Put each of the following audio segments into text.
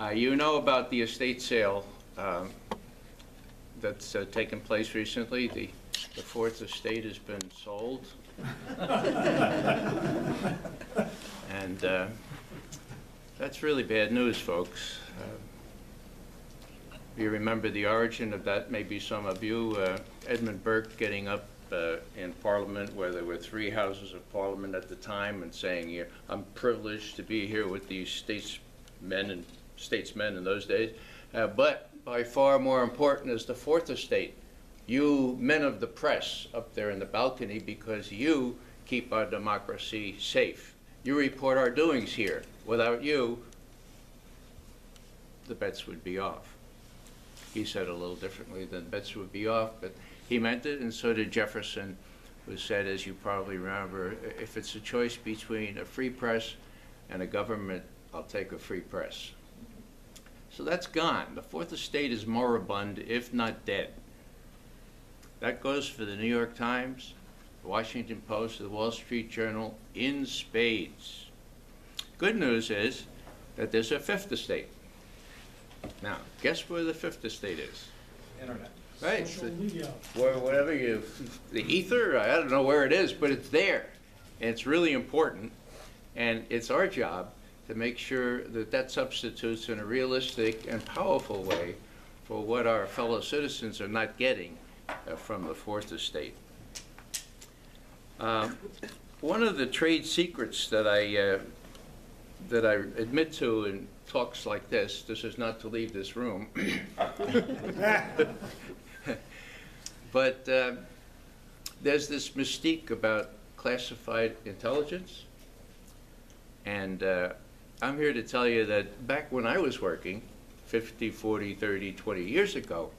Uh, You know about the estate sale um, that's uh, taken place recently. The the fourth estate has been sold. And uh, that's really bad news, folks. Uh, You remember the origin of that, maybe some of you, uh, Edmund Burke getting up uh, in Parliament where there were three houses of Parliament at the time and saying, I'm privileged to be here with these statesmen and statesmen in those days. Uh, But by far more important is the fourth estate, you men of the press up there in the balcony, because you keep our democracy safe. You report our doings here. Without you, the bets would be off. He said a little differently than bets would be off, but he meant it, and so did Jefferson, who said, as you probably remember, if it's a choice between a free press and a government, I'll take a free press. So that's gone. The Fourth Estate is moribund, if not dead. That goes for the New York Times, the Washington Post, the Wall Street Journal in spades. Good news is that there's a fifth estate. Now, guess where the fifth estate is? Internet. Right. Social media. Where, whatever you, the ether, I don't know where it is, but it's there. And it's really important. And it's our job to make sure that that substitutes in a realistic and powerful way for what our fellow citizens are not getting uh, from the fourth estate. Um, One of the trade secrets that I, uh, that I admit to in talks like this, this is not to leave this room, but uh, there's this mystique about classified intelligence. And uh, I'm here to tell you that back when I was working, 50, 40, 30, 20 years ago,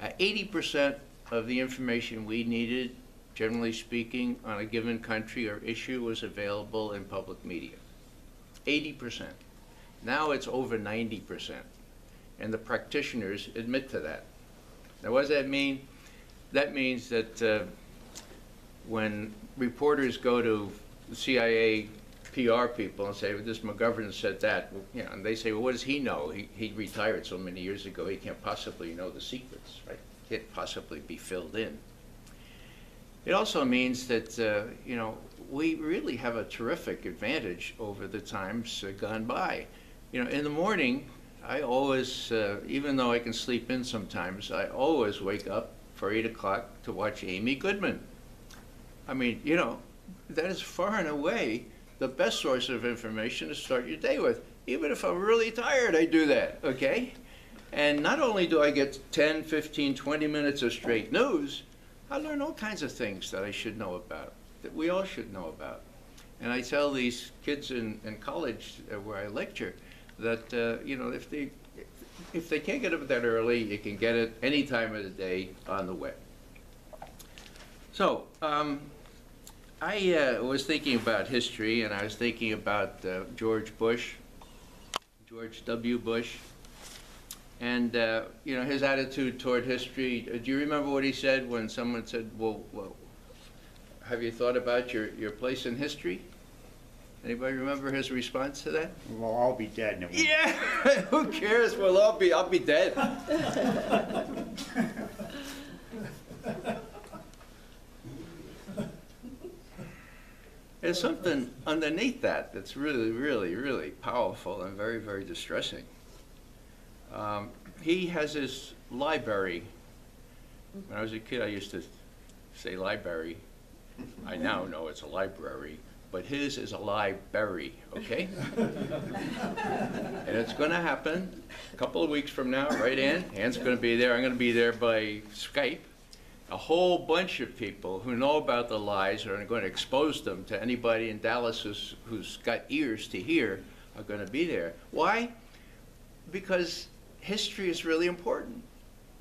uh, 80% of the information we needed, generally speaking, on a given country or issue was available in public media. 80%. Now it's over 90%. And the practitioners admit to that. Now, what does that mean? That means that uh, when reporters go to CIA PR people and say, well, this McGovern said that, well, you know, and they say, well, what does he know? He, he retired so many years ago, he can't possibly know the secrets, right? Can't possibly be filled in. It also means that, uh, you know, we really have a terrific advantage over the times uh, gone by. You know, in the morning, I always, uh, even though I can sleep in sometimes, I always wake up for 8 o'clock to watch Amy Goodman. I mean, you know, that is far and away the best source of information to start your day with. Even if I'm really tired, I do that, okay? And not only do I get 10, 15, 20 minutes of straight news, I learn all kinds of things that I should know about, that we all should know about. And I tell these kids in, in college uh, where I lecture that, uh, you know, if they, if they can't get up that early, you can get it any time of the day on the web. So, um, I uh, was thinking about history, and I was thinking about uh, George Bush, George W. Bush, and uh, you know his attitude toward history. Uh, Do you remember what he said when someone said, "Well, well have you thought about your, your place in history?" Anybody remember his response to that? We'll all be dead. Yeah, who cares? Well, I'll be I'll be dead. There's something underneath that that's really, really, really powerful and very, very distressing. Um, he has his library. When I was a kid, I used to say library. I now know it's a library, but his is a library, okay? And it's gonna happen a couple of weeks from now, right, Ann? Ann's gonna be there, I'm gonna be there by Skype. A whole bunch of people who know about the lies are gonna expose them to anybody in Dallas who's, who's got ears to hear are gonna be there. Why? Because history is really important.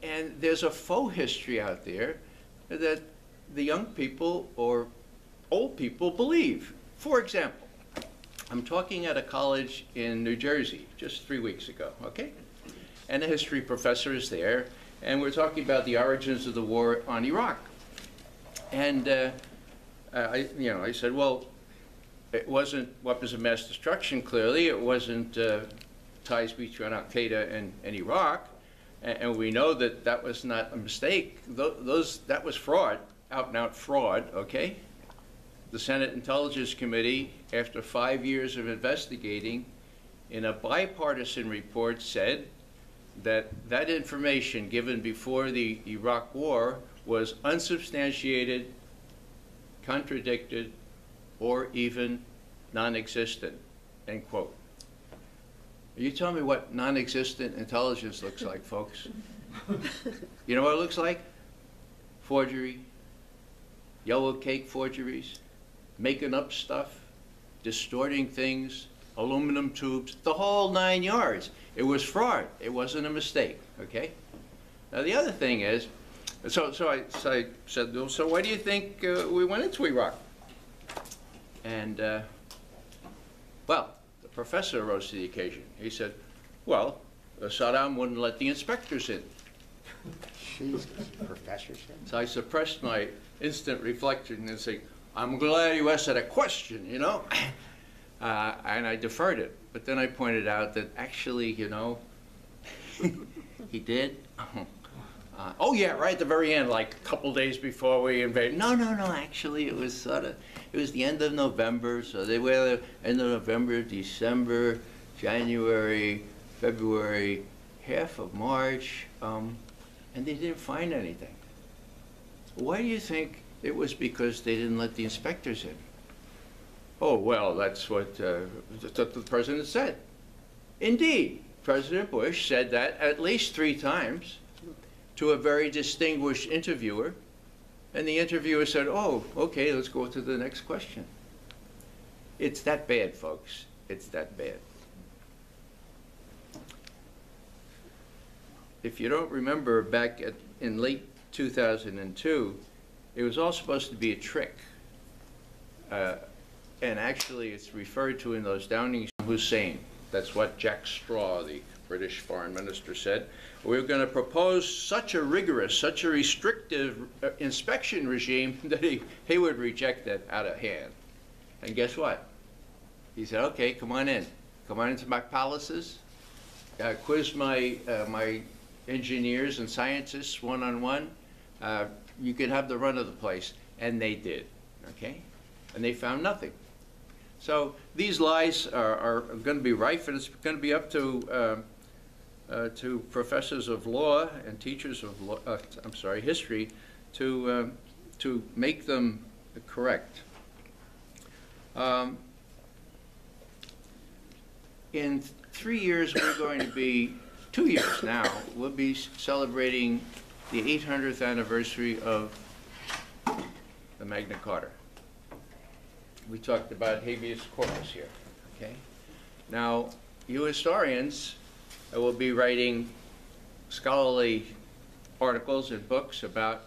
And there's a faux history out there that the young people or old people believe. For example, I'm talking at a college in New Jersey just three weeks ago, okay? And a history professor is there, and we're talking about the origins of the war on Iraq. And uh, I, you know, I said, well, it wasn't weapons of mass destruction, clearly. It wasn't uh, ties between Al Qaeda and, and Iraq, and, and we know that that was not a mistake. Tho- those that was fraud, out and out fraud. Okay. The Senate Intelligence Committee, after five years of investigating, in a bipartisan report said that that information given before the Iraq War was unsubstantiated, contradicted, or even non-existent, end quote. You tell me what non-existent intelligence looks like, folks. You know what it looks like? Forgery, yellow cake forgeries, making up stuff, distorting things, aluminum tubes, the whole nine yards. It was fraud. It wasn't a mistake, okay? Now, the other thing is, so, so I, so I said, well, so why do you think uh, we went into Iraq? And, uh, well, the professor rose to the occasion. He said, well, uh, Saddam wouldn't let the inspectors in. Jesus, professor. So I suppressed my instant reflection and say, I'm glad you asked that question, you know? Uh, and I deferred it. But then I pointed out that actually, you know, he did. Uh, oh yeah, right at the very end, like a couple days before we invaded. No, no, no. Actually, it was sort of, it was the end of November, so they were the end of November, December, January, February, half of March, um, and they didn't find anything. Why do you think it was because they didn't let the inspectors in? Oh, well, that's what, uh, the president said. Indeed, President Bush said that at least three times to a very distinguished interviewer, and the interviewer said, oh, okay, let's go to the next question. It's that bad, folks. It's that bad. If you don't remember, back at, in late 2002, it was all supposed to be a trick. Uh, and actually, it's referred to in those Downing Hussein. That's what Jack Straw, the British foreign minister, said. We're going to propose such a rigorous, such a restrictive uh, inspection regime that he, he would reject it out of hand. And guess what? He said, okay, come on in. Come on into my palaces. Uh, quiz my, uh, my engineers and scientists one-on-one. Uh, you can have the run of the place. And they did, okay? And they found nothing. So these lies are, are going to be rife, and it's going to be up to um, uh, to professors of law and teachers of law, uh, I'm sorry, history, to um, to make them correct. Um, in three years, we're going to be two years now. We'll be celebrating the 800th anniversary of the Magna Carta we talked about habeas corpus here, okay? Now, you historians will be writing scholarly articles and books about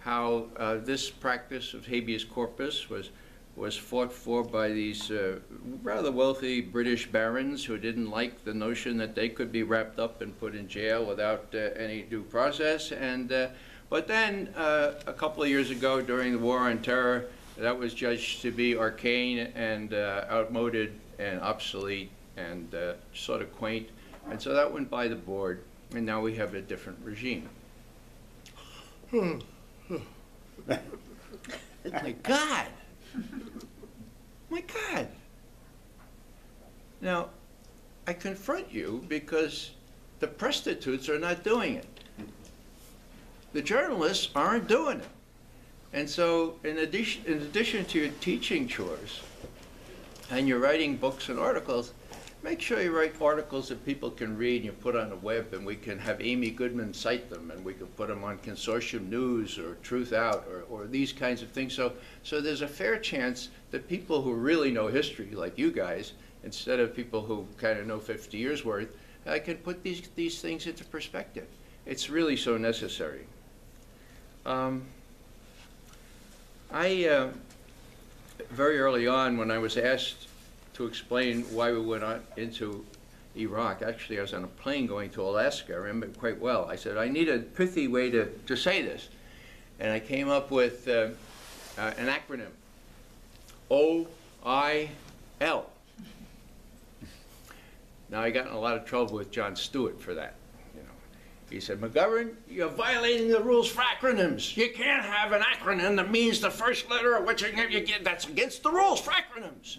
how uh, this practice of habeas corpus was was fought for by these uh, rather wealthy British barons who didn't like the notion that they could be wrapped up and put in jail without uh, any due process. And uh, but then uh, a couple of years ago, during the War on Terror, that was judged to be arcane and uh, outmoded and obsolete and uh, sort of quaint. And so that went by the board, and now we have a different regime. My God! My God! Now, I confront you because the prostitutes are not doing it. The journalists aren't doing it. And so, in addition, in addition to your teaching chores, and you're writing books and articles, make sure you write articles that people can read and you put on the web, and we can have Amy Goodman cite them, and we can put them on Consortium News or Truth Out or, or these kinds of things. So, so there's a fair chance that people who really know history, like you guys, instead of people who kind of know 50 years worth, I can put these, these things into perspective. It's really so necessary. Um, I, uh, very early on, when I was asked to explain why we went into Iraq, actually I was on a plane going to Alaska, I remember it quite well. I said, I need a pithy way to, to say this. And I came up with uh, uh, an acronym, O-I-L. Now, I got in a lot of trouble with Jon Stewart for that. He said, McGovern, you're violating the rules for acronyms. You can't have an acronym that means the first letter of which you get, that's against the rules for acronyms.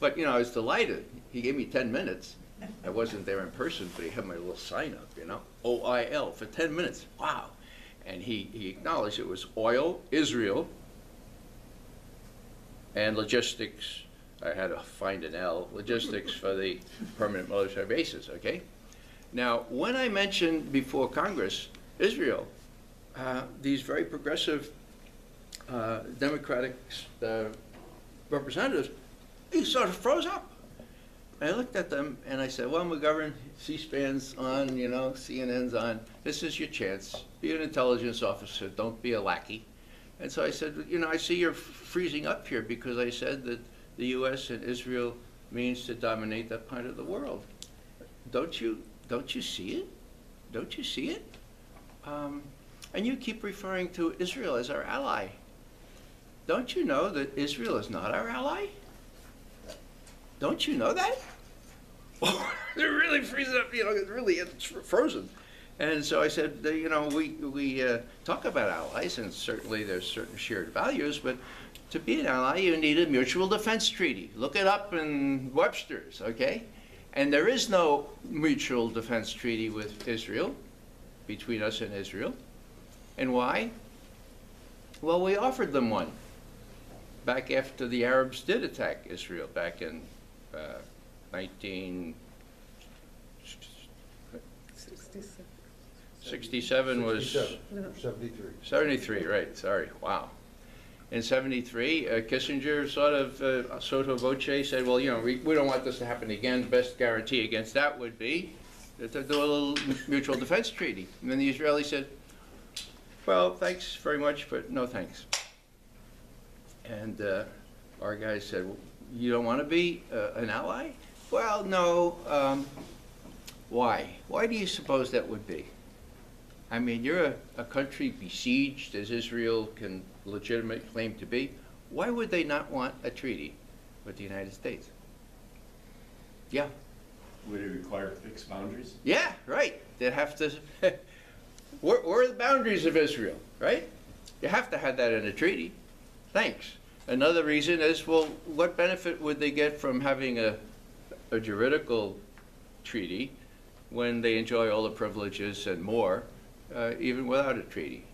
But, you know, I was delighted. He gave me 10 minutes. I wasn't there in person, but he had my little sign up, you know, OIL for 10 minutes. Wow. And he, he acknowledged it was oil, Israel, and logistics. I had to find an L, logistics for the permanent military bases, okay? Now, when I mentioned before Congress, Israel, uh, these very progressive uh, Democratic uh, representatives, he sort of froze up. I looked at them and I said, well, McGovern, C-SPAN's on, you know, CNN's on. This is your chance. Be an intelligence officer. Don't be a lackey. And so I said, you know, I see you're freezing up here because I said that the U.S. and Israel means to dominate that part of the world. Don't you, don't you see it? Don't you see it? Um, and you keep referring to Israel as our ally. Don't you know that Israel is not our ally? Don't you know that? They're really freezing up, you know, it's really it's frozen. And so I said, you know, we, we uh, talk about allies, and certainly there's certain shared values, but to be an ally, you need a mutual defense treaty. Look it up in Webster's, okay? And there is no mutual defense treaty with Israel, between us and Israel. And why? Well, we offered them one back after the Arabs did attack Israel back in uh, 19... 67 was... 73. 73, right, sorry, wow. In 73, uh, Kissinger sort of, uh, sotto voce said, well, you know, we, we don't want this to happen again. The best guarantee against that would be to do a little mutual defense treaty. And then the Israelis said, well, thanks very much, but no thanks. And uh, our guys said, well, you don't want to be uh, an ally? Well, no. Um, why? Why do you suppose that would be? I mean, you're a, a country besieged, as Israel can legitimately claim to be. Why would they not want a treaty with the United States? Yeah. Would it require fixed boundaries? Yeah, right. They'd have to. where, where are the boundaries of Israel, right? You have to have that in a treaty. Thanks. Another reason is, well, what benefit would they get from having a, a juridical treaty when they enjoy all the privileges and more, uh, even without a treaty?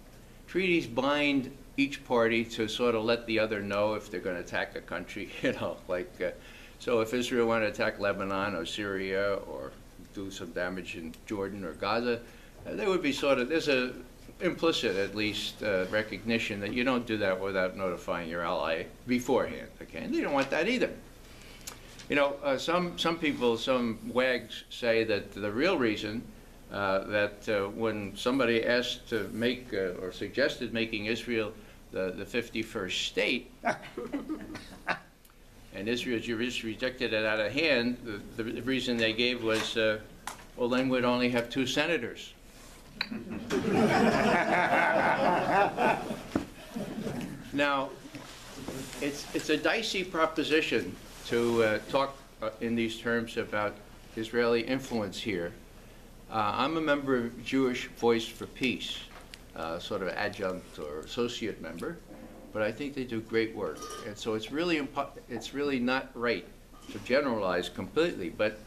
Treaties bind each party to sort of let the other know if they're going to attack a country, you know, like, uh, so if Israel wanted to attack Lebanon or Syria or do some damage in Jordan or Gaza, uh, there would be sort of, there's a implicit, at least, uh, recognition that you don't do that without notifying your ally beforehand, okay? And they don't want that either. You know, uh, some, some people, some wags say that the real reason uh, that uh, when somebody asked to make uh, or suggested making Israel the, the 51st state, and Israel just rejected it out of hand, the, the reason they gave was, uh, well, then we'd only have two senators. now, it's, it's a dicey proposition to uh, talk uh, in these terms about Israeli influence here. Uh, I'm a member of Jewish Voice for Peace, uh, sort of adjunct or associate member, but I think they do great work. And so it's really, it's really not right to generalize completely, but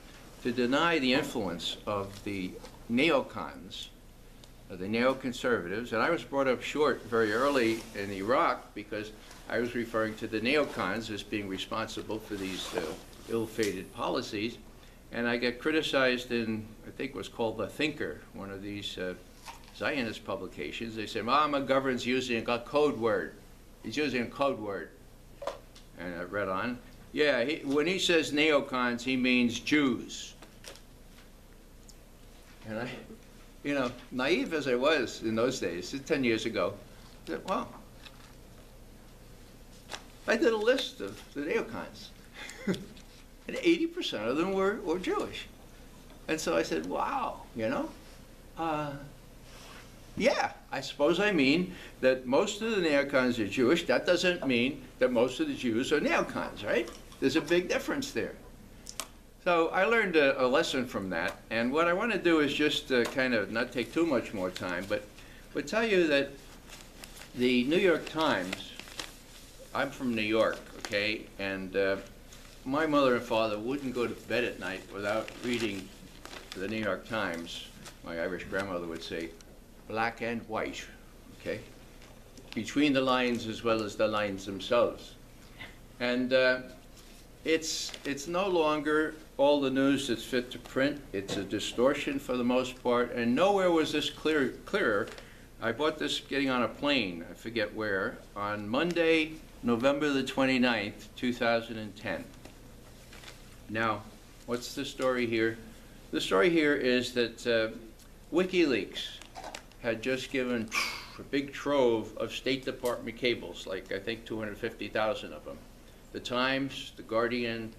to deny the influence of the neocons the neoconservatives, and I was brought up short very early in Iraq because I was referring to the neocons as being responsible for these uh, ill-fated policies, and I got criticized in, I think it was called The Thinker, one of these uh, Zionist publications. They said, "Ah, McGovern's using a code word. He's using a code word." And I read on. Yeah, he, when he says neocons, he means Jews. And I, you know, naive as I was in those days, 10 years ago, I said, wow. I did a list of the neocons, and 80% of them were, were Jewish. And so I said, wow, you know, uh, yeah, I suppose I mean that most of the neocons are Jewish. That doesn't mean that most of the Jews are neocons, right? There's a big difference there. So I learned a, a lesson from that, and what I want to do is just uh, kind of not take too much more time, but but tell you that the New York Times. I'm from New York, okay, and uh, my mother and father wouldn't go to bed at night without reading the New York Times. My Irish grandmother would say, black and white, okay, between the lines as well as the lines themselves, and. Uh, it's, it's no longer all the news that's fit to print. It's a distortion for the most part, and nowhere was this clear, clearer. I bought this getting on a plane, I forget where, on Monday, November the 29th, 2010. Now, what's the story here? The story here is that uh, WikiLeaks had just given a big trove of State Department cables, like I think 250,000 of them the Times, The Guardian,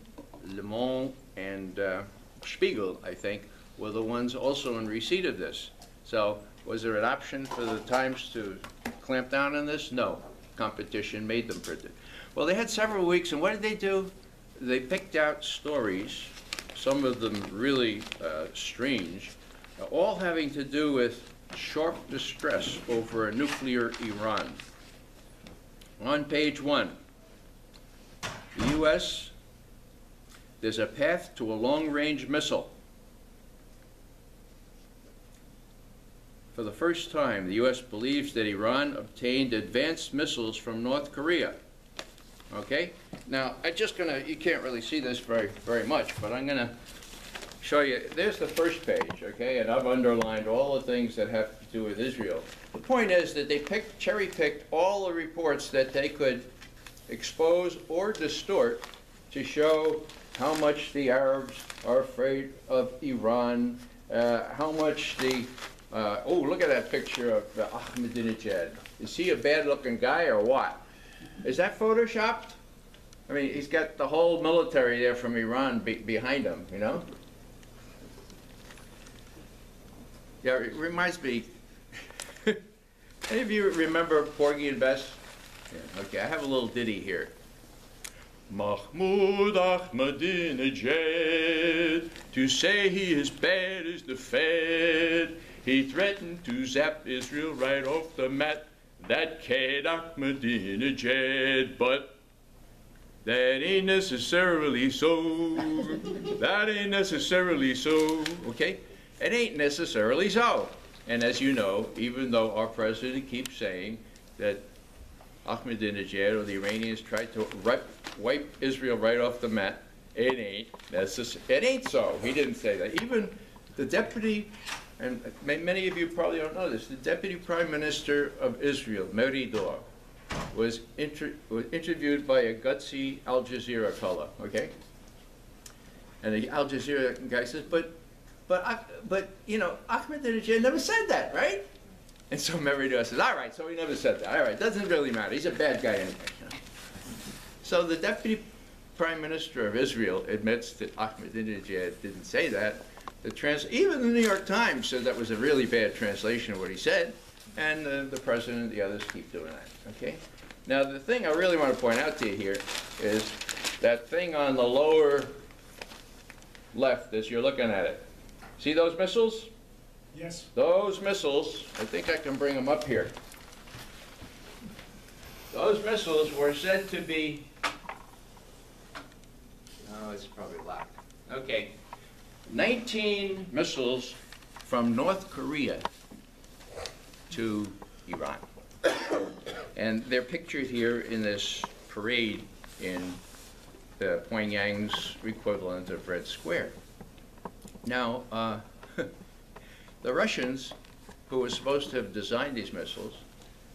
Le Monde, and uh, Spiegel, I think, were the ones also in receipt of this. So was there an option for the Times to clamp down on this? No. Competition made them print it. Well, they had several weeks, and what did they do? They picked out stories, some of them really uh, strange, uh, all having to do with sharp distress over a nuclear Iran. On page one, the U.S., there's a path to a long-range missile. For the first time, the U.S. believes that Iran obtained advanced missiles from North Korea. Okay? Now, I'm just gonna, you can't really see this very, very much, but I'm gonna show you, there's the first page, okay? And I've underlined all the things that have to do with Israel. The point is that they picked, cherry-picked all the reports that they could expose or distort to show how much the Arabs are afraid of Iran, uh, how much the, uh, oh, look at that picture of uh, Ahmadinejad. Is he a bad-looking guy or what? Is that photoshopped? I mean, he's got the whole military there from Iran be behind him, you know? Yeah, it reminds me, any of you remember Porgy and Bess? Yeah, Okay, I have a little ditty here. Mahmoud Ahmadinejad, to say he is bad is the Fed. He threatened to zap Israel right off the mat, that kid Ahmadinejad, but that ain't necessarily so. that ain't necessarily so. Okay? It ain't necessarily so. And as you know, even though our president keeps saying that Ahmadinejad or the Iranians tried to wipe, wipe Israel right off the map. It ain't. Just, it ain't so. He didn't say that. Even the deputy, and ma- many of you probably don't know this, the deputy prime minister of Israel, Meridor, was, inter, was interviewed by a gutsy Al Jazeera fellow. Okay. And the Al Jazeera guy says, "But, but, but, you know, Ahmadinejad never said that, right?" And so Meridor says, all right, so he never said that. All right, doesn't really matter. He's a bad guy anyway. you know. So the deputy prime minister of Israel admits that Ahmadinejad didn't say that. The trans even the New York Times said that was a really bad translation of what he said, and uh, the president and the others keep doing that. Okay. Now the thing I really want to point out to you here is that thing on the lower left as you're looking at it. See those missiles? Yes. Those missiles, I think I can bring them up here. Those missiles were said to be, oh, it's probably locked. Okay. 19 missiles from North Korea to Iran. And they're pictured here in this parade in the Pyongyang's equivalent of Red Square. Now, uh, the Russians, who were supposed to have designed these missiles,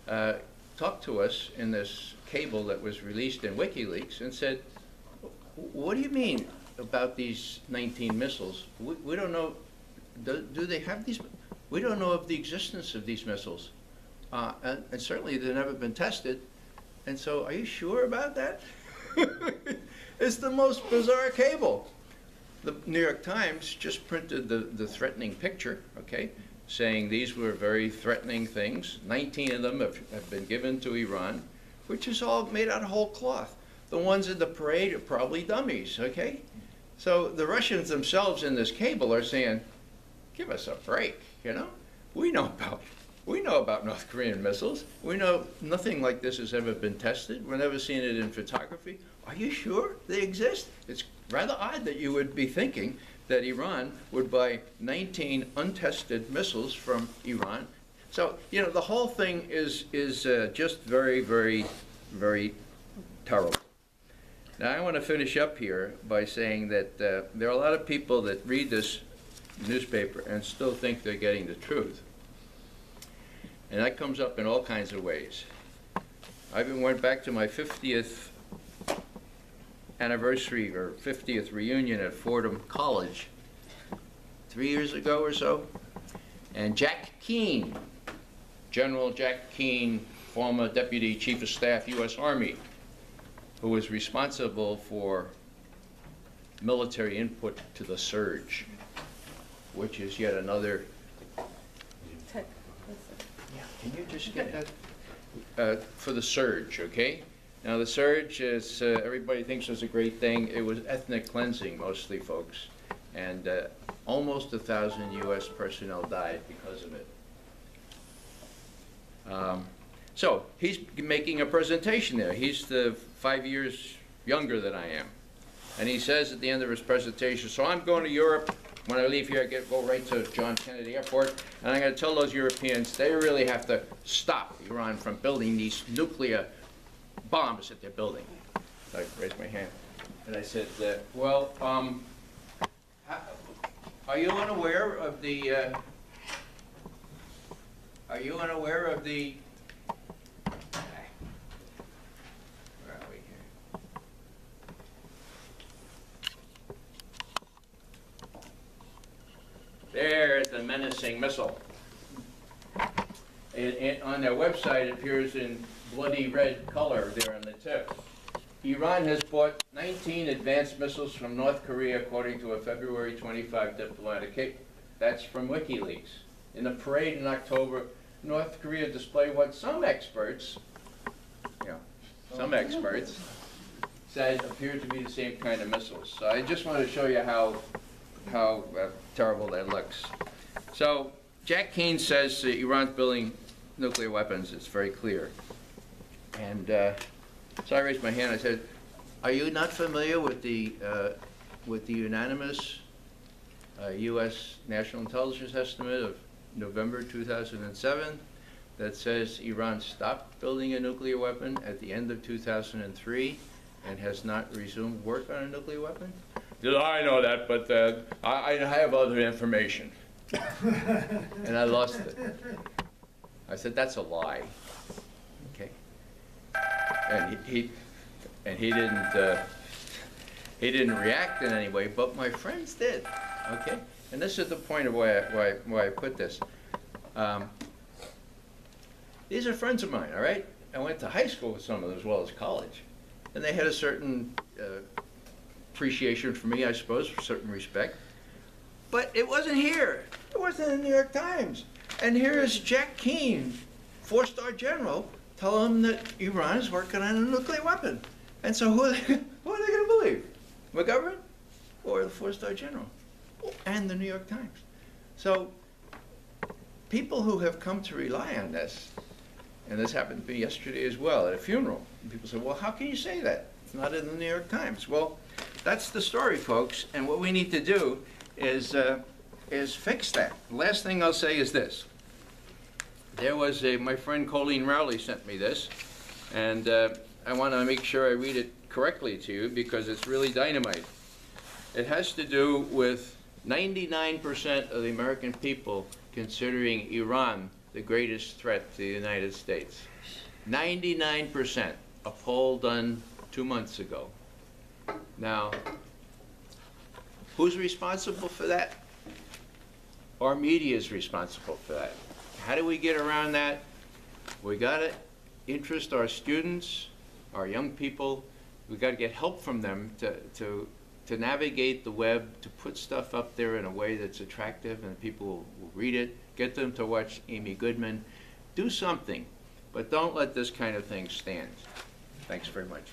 uh, talked to us in this cable that was released in WikiLeaks and said, what do you mean about these 19 missiles? We, we don't know, do, do they have these? We don't know of the existence of these missiles. Uh, and, and certainly they've never been tested. And so, are you sure about that? it's the most bizarre cable. The New York Times just printed the, the threatening picture, okay, saying these were very threatening things. 19 of them have, have been given to Iran, which is all made out of whole cloth. The ones in the parade are probably dummies, okay? So the Russians themselves in this cable are saying, give us a break, you know? We know about, we know about North Korean missiles. We know nothing like this has ever been tested. We've never seen it in photography. Are you sure they exist? It's rather odd that you would be thinking that Iran would buy 19 untested missiles from Iran. So, you know, the whole thing is, is uh, just very, very, very terrible. Now, I want to finish up here by saying that uh, there are a lot of people that read this newspaper and still think they're getting the truth. And that comes up in all kinds of ways. I even went back to my 50th anniversary or 50th reunion at Fordham College three years ago or so. And Jack Keane, General Jack Keane, former Deputy Chief of Staff, U.S. Army, who was responsible for military input to the surge, which is yet another. Can you just get that? Uh, for the surge, okay? Now, the surge is, uh, everybody thinks was a great thing. It was ethnic cleansing mostly, folks. And uh, almost a thousand U.S. personnel died because of it. Um, So, he's making a presentation there. He's the five years younger than I am. And he says at the end of his presentation, so I'm going to Europe. When I leave here, I get, go right to John Kennedy Airport, and I'm gonna tell those Europeans, they really have to stop Iran from building these nuclear bombs that they're building. I raised my hand, and I said, uh, well, um, are you unaware of the, uh, are you unaware of the, where are we here? Missile. It, it, on their website, it appears in bloody red color there on the tip. Iran has bought 19 advanced missiles from North Korea according to a February 25 diplomatic cable. That's from WikiLeaks. In a parade in October, North Korea displayed what some experts, you know, some experts, said appeared to be the same kind of missiles. So I just want to show you how, how uh, terrible that looks. So Jack Keane says uh, Iran's building nuclear weapons. It's very clear. And uh, so I raised my hand. I said, "Are you not familiar with the uh, with the unanimous uh, U.S. National Intelligence estimate of November 2007 that says Iran stopped building a nuclear weapon at the end of 2003 and has not resumed work on a nuclear weapon?" I know that, but uh, I, I have other information. And I lost it. I said, "That's a lie." Okay. And he, he and he didn't uh, he didn't react in any way, but my friends did. Okay. And this is the point of why I, why, why I put this. Um, these are friends of mine. All right. I went to high school with some of them as well as college, and they had a certain uh, appreciation for me, I suppose, a certain respect. But it wasn't here. It wasn't in the New York Times. And here is Jack Keane, four-star general, telling them that Iran is working on a nuclear weapon. And so who are they, they going to believe? McGovern or the four-star general? And the New York Times. So people who have come to rely on this, and this happened to me yesterday as well at a funeral, people say, well, how can you say that? It's not in the New York Times. Well, that's the story, folks, and what we need to do is, uh, is fix that. Last thing I'll say is this. There was a, my friend Colleen Rowley sent me this, and uh, I want to make sure I read it correctly to you because it's really dynamite. It has to do with 99% of the American people considering Iran the greatest threat to the United States. 99%, a poll done two months ago. Now, who's responsible for that? Our media is responsible for that. How do we get around that? We got to interest our students, our young people. We got to get help from them to, to, to navigate the web, to put stuff up there in a way that's attractive and people will, will read it. Get them to watch Amy Goodman. Do something, but don't let this kind of thing stand. Thanks very much.